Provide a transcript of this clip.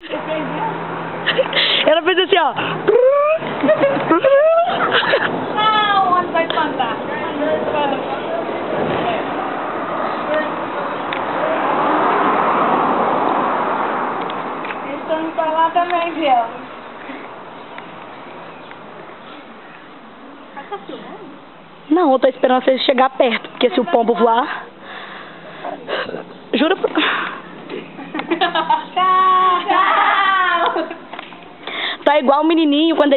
Ela fez assim, ó. Não, onde vai? Eles estão indo pra lá também, filmando? Não, eu tô esperando você chegar perto, porque se o pombo voar. Jura por. Tá igual o menininho quando ele.